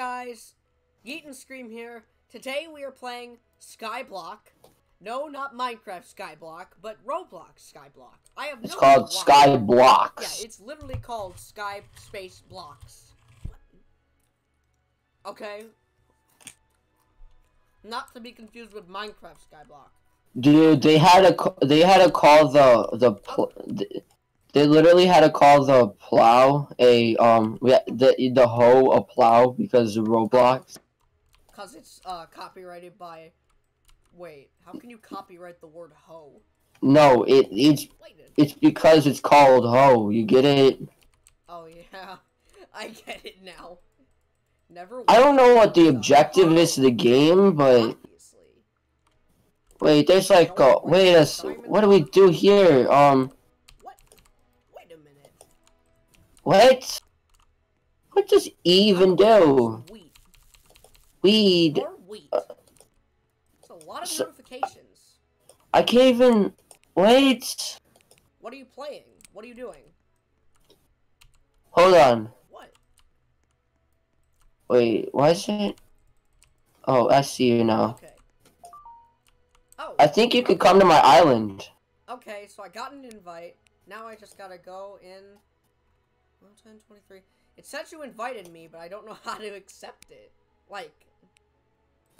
guys, Yeet and Scream here. Today we are playing Skyblock. No, not Minecraft Skyblock, but Roblox Skyblock. I have It's no called idea why. Sky Yeah, it's literally called Sky Space Blocks. Okay. Not to be confused with Minecraft Skyblock. Dude, they had a they had to call the the oh. pl- th- they literally had to call the plow a um we the the hoe a plow because of Roblox. Cause it's uh copyrighted by. Wait, how can you copyright the word hoe? No, it it's it's because it's called hoe. You get it? Oh yeah, I get it now. Never. I don't know what the objective is to the game, but Obviously. wait, there's like a wait a what do we do here? Um, what? What does even do? Weed. Wheat. Uh, it's a lot of so- notifications. I can't even wait. What are you playing? What are you doing? Hold on. What? Wait, why is it? Oh, I see you now. Okay. Oh. I think you could come to my island. Okay, so I got an invite. Now I just gotta go in. Well, 10, 23. It says you invited me, but I don't know how to accept it. Like,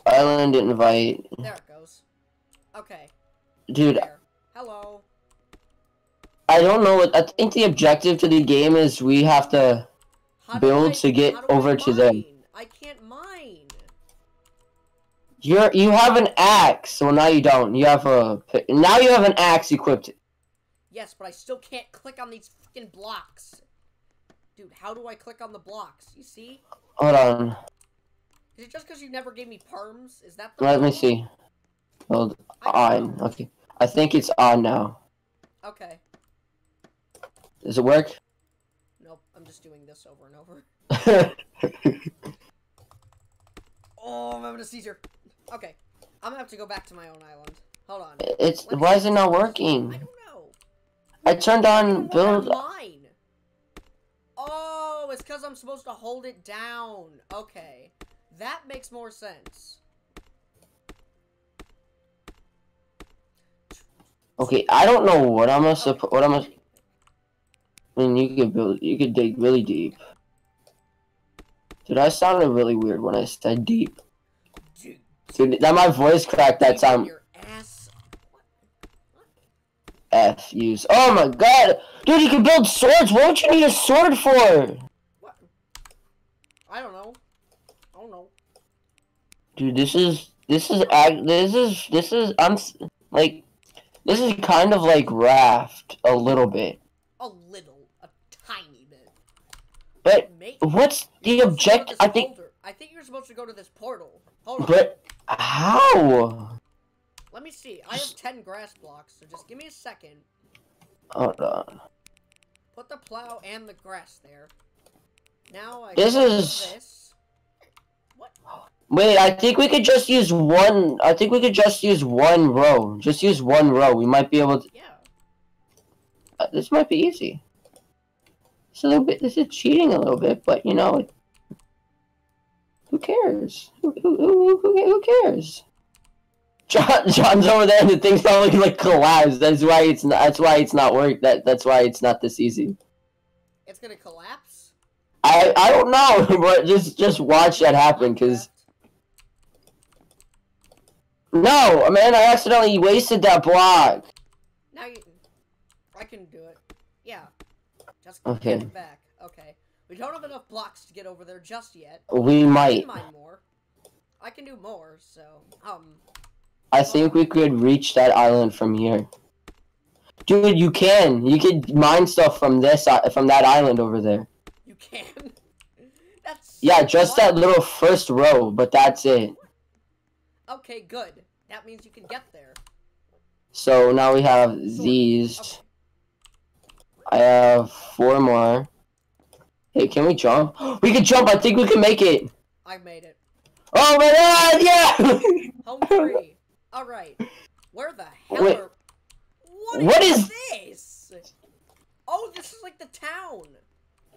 Island invite. there it goes. Okay. Dude, There. Hello. I don't know what I think the objective to the game is we have to Build I- to get how do I over to them. I can't mine. you're you have an axe. Well now you don't. You have a now you have an axe equipped. Yes, but I still can't click on these freaking blocks. Dude, how do I click on the blocks? You see? Hold on. Is it just because you never gave me perms? Is that the Let me see. Hold on. Okay. I think it's on now. Okay. Does it work? Nope, I'm just doing this over and over. Oh, I'm having a seizure. Okay. I'm gonna have to go back to my own island. Hold on. it's Let's why is it not working? I don't know. I turned on build. Oh, it's because I'm supposed to hold it down. Okay. That makes more sense. Okay, I don't know what I'm supposed. Okay, What I'm. anyway. I mean, you could build. You could dig really deep. Dude, I sounded really weird when I said deep. Dude, Dude, that my voice cracked that time. Your ass. What? F use. Oh my god, dude, you can build swords. What would you need a sword for? What? I don't know. I don't know. Dude, this is this is. This is this is I'm like this is kind of like raft a little bit. A little, a tiny bit. But Mate, what's the you're supposed to go to object? I think. folder. I think you're supposed to go to this portal. Hold on. But how? Let me see. I have 10 grass blocks, so just give me a second. Hold on. Put the plow and the grass there. Now I This is- this. Wait, I think we could just use one. I think we could just use one row. Just use one row. We might be able to. Yeah. Uh, this might be easy. It's a little bit. This is cheating a little bit, but you know, who cares? Who who who, who, who cares? John John's over there, and the thing's probably like collapsed. That's why it's not. That's why it's not work. That that's why it's not this easy. It's gonna collapse? I I don't know, but just just watch that happen, cause no, man, I accidentally wasted that block. Now you. I can do it. Yeah. Just Okay. get it back. Okay. We don't have enough blocks to get over there just yet. We I might. can mine more. I can do more, so. Um. I think we could reach that island from here. Dude, you can. You could mine stuff from this from that island over there. You can. That's. Yeah, just that little first row, but that's it. Okay, good. That means you can get there. So now we have these. Okay. I have four more. Hey, can we jump? We can jump. I think we can make it. I made it. Oh my god, yeah! Home free. All right. Where the hell Wait. are? What is- this? Oh, this is like the town.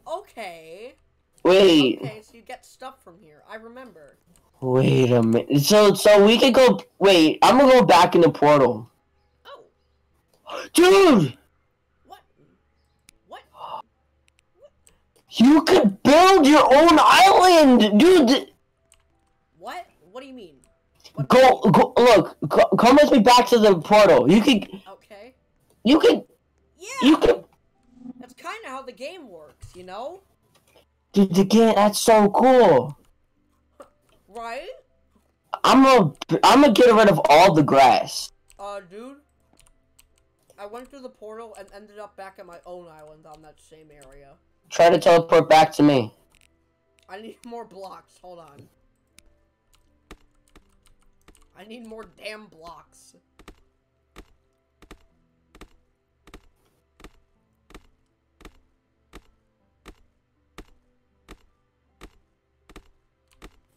Okay. Wait, Okay, so you get stuff from here. I remember. Wait a minute. So, so we could go. Wait, I'm gonna go back in the portal, Oh, dude. what? What? You could build your own island, dude. What? What do you mean? What Go, go. Look, go, come with me back to the portal. You could, Okay. you could, Yeah. you could. That's kind of how the game works, you know? Dude, again, that's so cool. Right? I'm gonna, I'm gonna get rid of all the grass. Uh, dude. I went through the portal and ended up back at my own island on that same area. Try to teleport back to me. I need more blocks. Hold on. I need more damn blocks.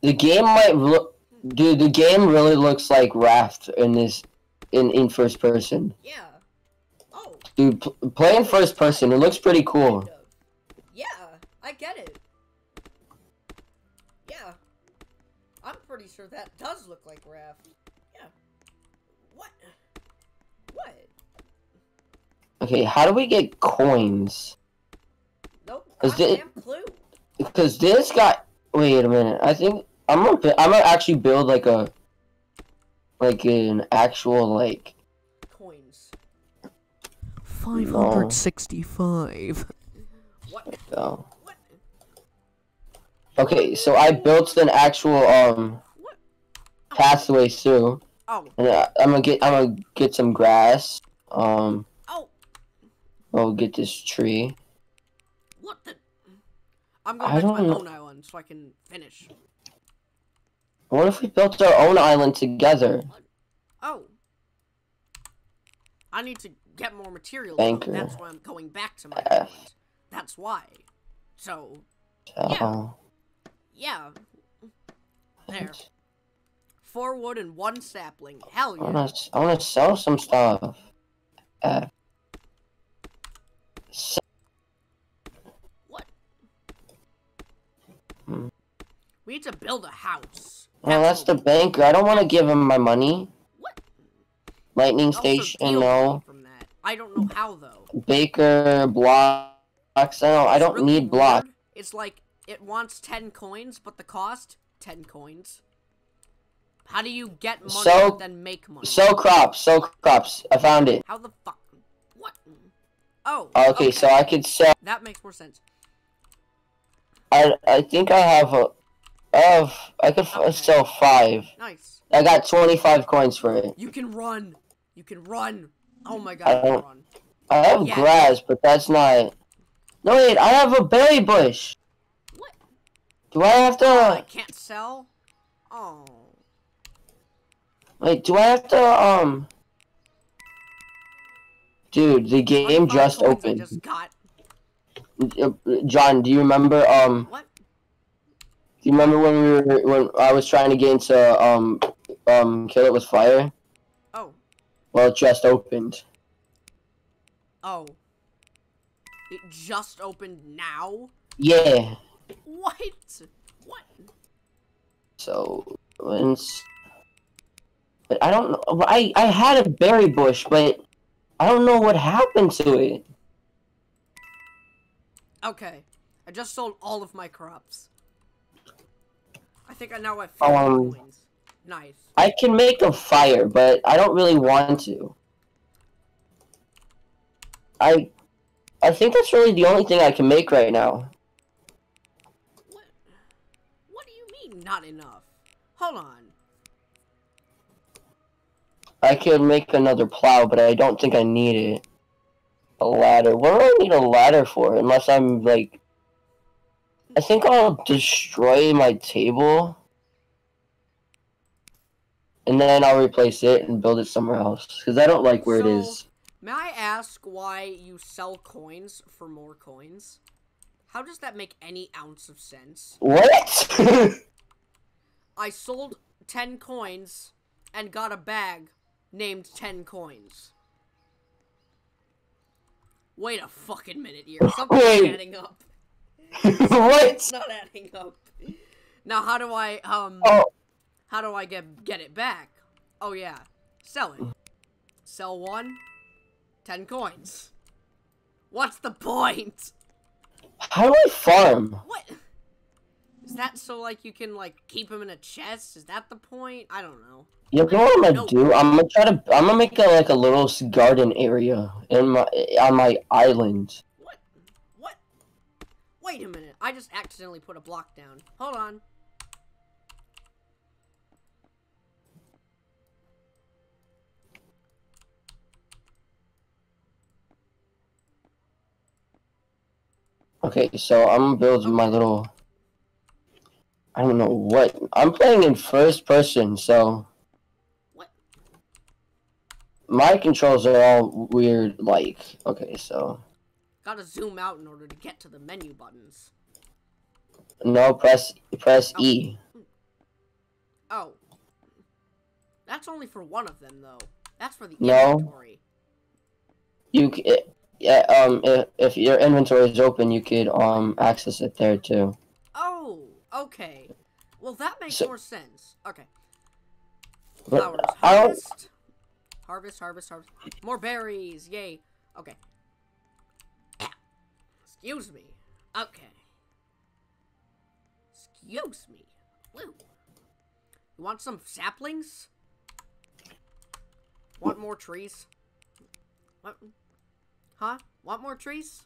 The game might look, dude. The game really looks like Raft in this, in in first person. Yeah. Oh, Dude, pl- playing first person, it looks pretty cool. Yeah, I get it. Yeah. I'm pretty sure that does look like Raft. Yeah. What? What? Okay, how do we get coins? Nope. Is it- Goddamn clue. Because this guy. Wait a minute. I think I'm gonna. I'm gonna actually build like a, like an actual like. Coins. 565. What? Oh. What? Okay, so I built an actual um What? pathway through, Oh. and I, I'm gonna get. I'm gonna get some grass. Um, Oh. I'll get this tree. What the? I'm going I back to my don't know. Island so I can finish. What if we built our own island together? Oh. I need to get more materials. Banker. That's why I'm going back to my F. island. That's why. So, Oh. yeah. There. Four wood and one sapling. Hell I yeah. wanna, I wanna sell some stuff. Uh, We need to build a house. well, that's the banker. I don't want to give him my money. What? Lightning station, no. From that. I don't know how though. Baker blocks. I don't. I don't really need blocks. It's like it wants ten coins, but the cost ten coins. How do you get money So- but then make money? Sow crops. Sow crops. I found it. How the fuck? What? Oh. Okay, so I could sell. that makes more sense. I I think I have a. I have. I could Okay. sell five. Nice. I got twenty five coins for it. You can run. You can run. Oh my god, I don't- run. I have Yeah. grass, but that's not. No wait, I have a berry bush. What? Do I have to? I can't sell. Oh. Wait, do I have to? Um. Dude, the game just opened. just got. Uh, John, do you remember? Um, What? You remember when we were when I was trying to get into um um kill it with fire? Oh. Well, it just opened. Oh. It just opened now? Yeah. What? What? So. But I don't know. I I had a berry bush, but I don't know what happened to it. Okay. I just sold all of my crops. I think I now have 50 Um, coins. Nice. I can make a fire, but I don't really want to. I I think that's really the only thing I can make right now. What? What do you mean not enough? Hold on. I could make another plow, but I don't think I need it. A ladder. What do I need a ladder for? Unless I'm like I think I'll destroy my table. And then I'll replace it and build it somewhere else. Because I don't like where it So- is. May I ask why you sell coins for more coins? How does that make any ounce of sense? What? I sold 10 coins and got a bag named 10 coins. Wait a fucking minute here. Something's Wait. adding up. what? It's not adding up. Now how do I um Oh, how do I get get it back? Oh yeah. Sell it. Sell one. Ten coins. What's the point? how do I farm? What? Is that so like you can like keep them in a chest? Is that the point? I don't know. You know what I'm gonna No. do? I'm gonna try to. I'm gonna make a, like a little garden area in my on my island. Wait a minute. I just accidentally put a block down. Hold on. Okay, so I'm gonna build my little. I don't know what. I'm playing in first person, so. What? My controls are all weird. Like, okay, so Gotta zoom out in order to get to the menu buttons. no, press press E. Oh. That's only for one of them, though. That's for the No. inventory. You it, yeah um if, if your inventory is open, you could um access it there too. Oh, okay. Well, that makes So- more sense. Okay. Flowers. Harvest. Harvest, harvest, harvest. More berries. Yay. Okay. Excuse me. Okay. Excuse me. Woo. You want some saplings? Want more trees? What? Huh? Want more trees?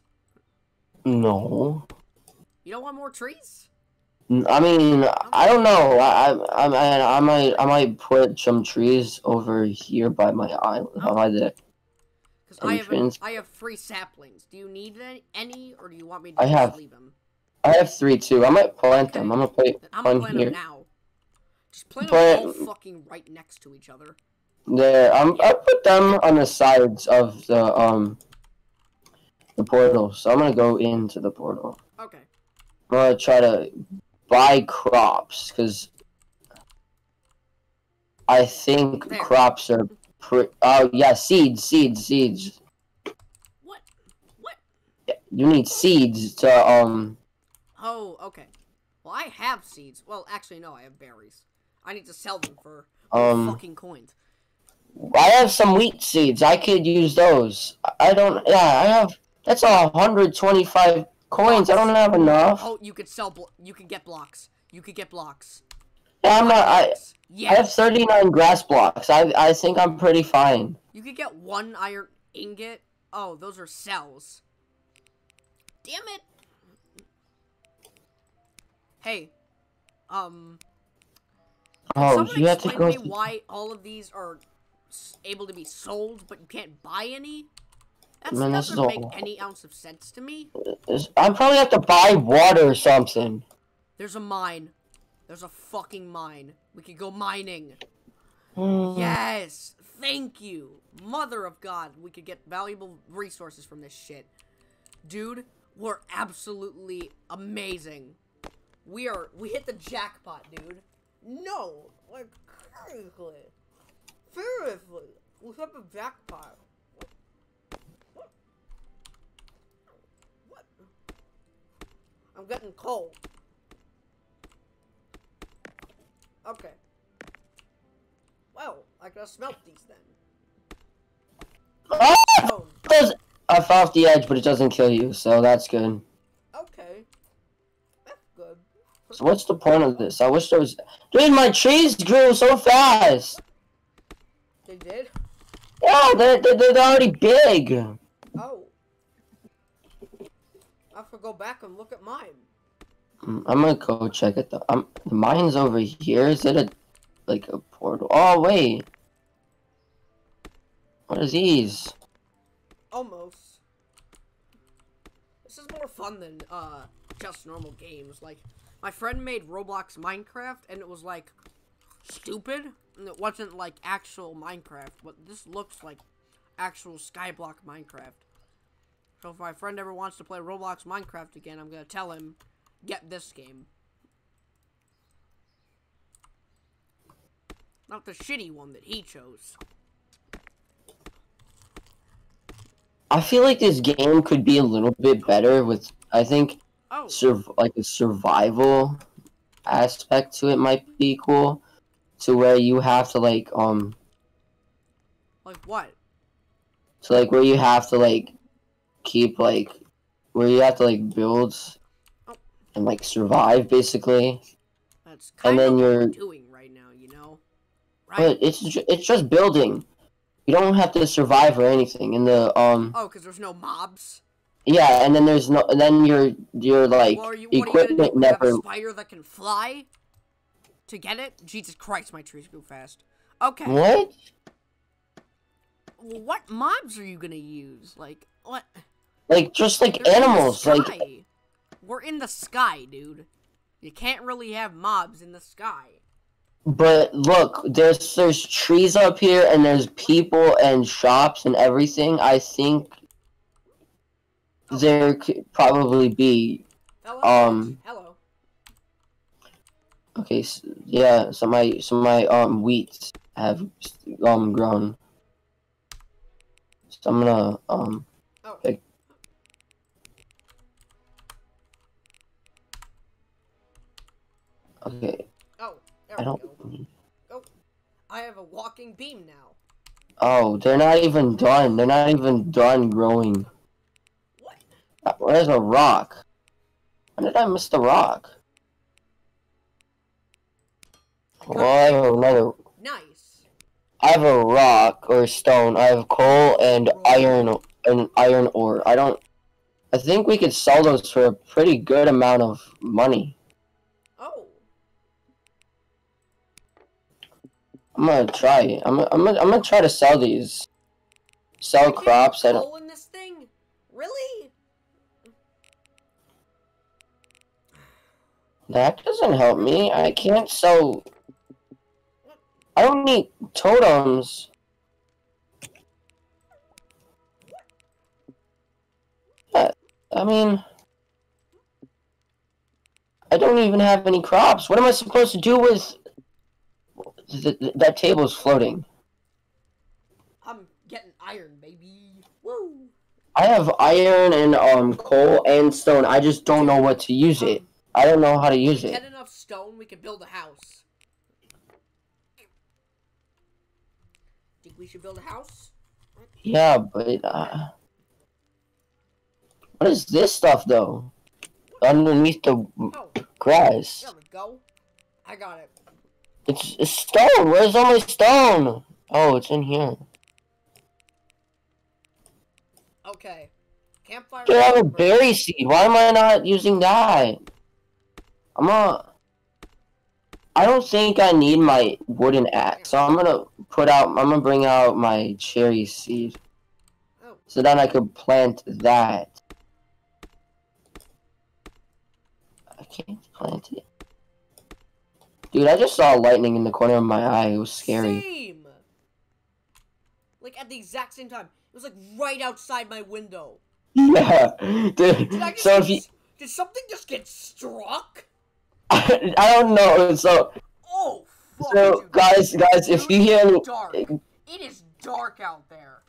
No. You don't want more trees? I mean, I don't know. I, I, I, might- I might, I might put some trees over here by my island, by the. Because I have a. I have three saplings. Do you need any, or do you want me to I just have- leave them? I have three too. I might plant them. I'm gonna Then I'm one plant here. them now. Just plant Plant- them all fucking right next to each other. there. I'm. I put them on the sides of the um. The portal. So I'm gonna go into the portal. Okay. I'm gonna try to buy crops because I think There. crops are. Pre- oh yeah, seeds, seeds, seeds. What? What? You need seeds to um. Oh, okay. Well, I have seeds. Well, actually, no, I have berries. I need to sell them for Um, fucking coins. I have some wheat seeds. I could use those. I don't. Yeah, I have. That's a hundred twenty-five coins. I don't have enough. Oh, you could sell. You could get blocks. You could get blocks. I'm not. I. Blocks. I have thirty-nine grass blocks. I. I think I'm pretty fine. You could get one iron ingot. Oh, those are cells. Damn it. Hey. Um. Oh, you have to explain go. to me why all of these are able to be sold, but you can't buy any? That Man, doesn't make all- any ounce of sense to me. I probably have to buy water or something. There's a mine. There's a fucking mine. We could go mining. Hmm. Yes! Thank you! Mother of God, we could get valuable resources from this shit. Dude, we're absolutely amazing. We are, we hit the jackpot, dude. No! Like, seriously. Seriously. We hit the jackpot. What? What? I'm getting cold. Okay. Well, I gotta smelt these then. Oh, I fell off the edge, but it doesn't kill you, so that's good. okay. That's good. So what's the point of this? I wish there was. Dude, my trees grew so fast. They did? Yeah, they're they're, they're already big. Oh. I have to go back and look at mine. I'm gonna go check it though. I'm the mine's over here. Is it a like a portal? Oh wait. What is these? Almost. This is more fun than uh just normal games. Like my friend made Roblox Minecraft and it was like stupid and it wasn't like actual Minecraft, but this looks like actual Skyblock Minecraft. So if my friend ever wants to play Roblox Minecraft again, I'm gonna tell him get this game. Not the shitty one that he chose. I feel like this game could be a little bit better with. I think Oh, like a survival aspect to it might be cool to where you have to like um like what? so like where you have to like keep like where you have to like build. And like survive basically That's kind And of then what we're you're- doing right now, you know? Right? but it's it's just building you don't have to survive or anything in the um oh, because there's no mobs? yeah and then there's no and then your your like well, you, what you equipment? Have never a spider that can fly? To get it? Jesus Christ, my trees grew fast. Okay. what what mobs are you gonna use? Like, what? like just like They're animals like. We're in the sky, dude. You can't really have mobs in the sky. But look, there's there's trees up here and there's people and shops and everything. I think there could probably be Hello. Um, Hello. okay, s yeah. So my so my um wheat have um grown. So I'm gonna um Oh. like- okay. Oh. There I we don't. go. I have a walking beam now. Oh, they're not even done. They're not even done growing. What? Uh, Where's a rock? When did I miss the rock? Well, I have another. Nice. I have a rock or stone. I have coal and iron and iron ore. I don't. I think we could sell those for a pretty good amount of money. Oh. I'm gonna try. it. I'm. I'm. Gonna, I'm gonna try to sell these. Sell You crops. I don't. in this thing? Really? That doesn't help me. I can't sell. I don't need totems. I mean, I don't even have any crops. What am I supposed to do with th- th- that table's floating? I'm getting iron, baby. Woo. I have iron and um coal and stone. I just don't know what to use it. I don't know how to use it. Get enough stone, we can build a house. Think we should build a house? Yeah, but uh, what is this stuff though? Underneath the Oh, grass. there we go. I got it. It's, it's stone. Where's all my stone? Oh, it's in here. Okay. Campfire. Dude, I have a berry seed. Why am I not using that? I'm a. I don't think I need my wooden axe, so I'm gonna put out. I'm gonna bring out my cherry seed, Oh, so then I could plant that. I can't plant it. Dude, I just saw lightning in the corner of my eye. It was scary. Same. Like at the exact same time. It was like right outside my window. Yeah, Did I dude. So if you, did something just get struck? I don't know. So, Oh, fuck. so dude. guys, guys, if you hear any, dark. It is dark out there.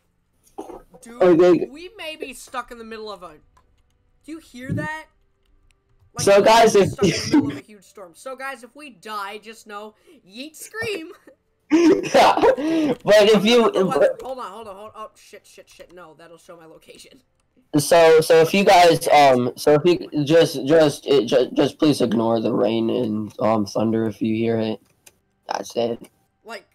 Dude, Okay. we may be stuck in the middle of a. Do you hear that? So, guys, if- in the of a huge storm. So guys, if we die, just know, yeet scream. yeah. But if you, hold on, hold on, hold on. Oh shit, shit, shit. No, that'll show my location. so so if you guys um so if you just just it, just, just please ignore the rain and um thunder if you hear it. That's it. Like,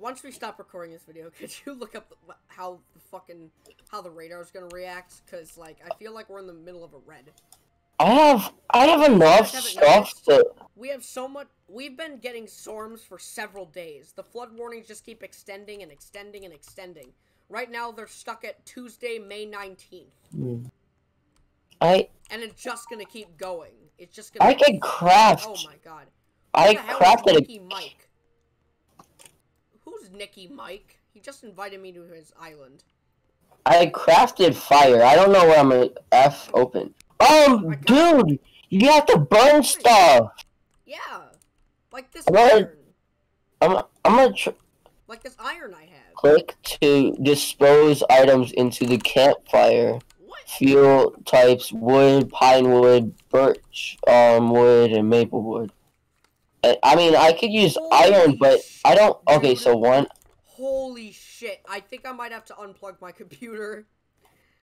once we stop recording this video, could you look up the, how the fucking how the radar's gonna react? Cause like, I feel like we're in the middle of a red. I have I have enough stuff to. We have so much. We've been getting storms for several days. The flood warnings just keep extending and extending and extending. Right now, they're stuck at Tuesday, May 19th. Hmm. I And it's just gonna keep going. It's just gonna. I can craft. Oh my god. I crafted a Mike. Who's Nicky Mike? He just invited me to his island. I crafted fire. I don't know where I'm gonna F open. Um, dude, you have to burn stuff. Yeah. Like this iron. I'm I'm gonna tr- Like this iron I have. click to dispose items into the campfire. What? fuel types: wood, pine wood, birch um, wood, and maple wood. I mean, I could use Holy iron, but I don't. Okay, so one. Holy shit. I think I might have to unplug my computer.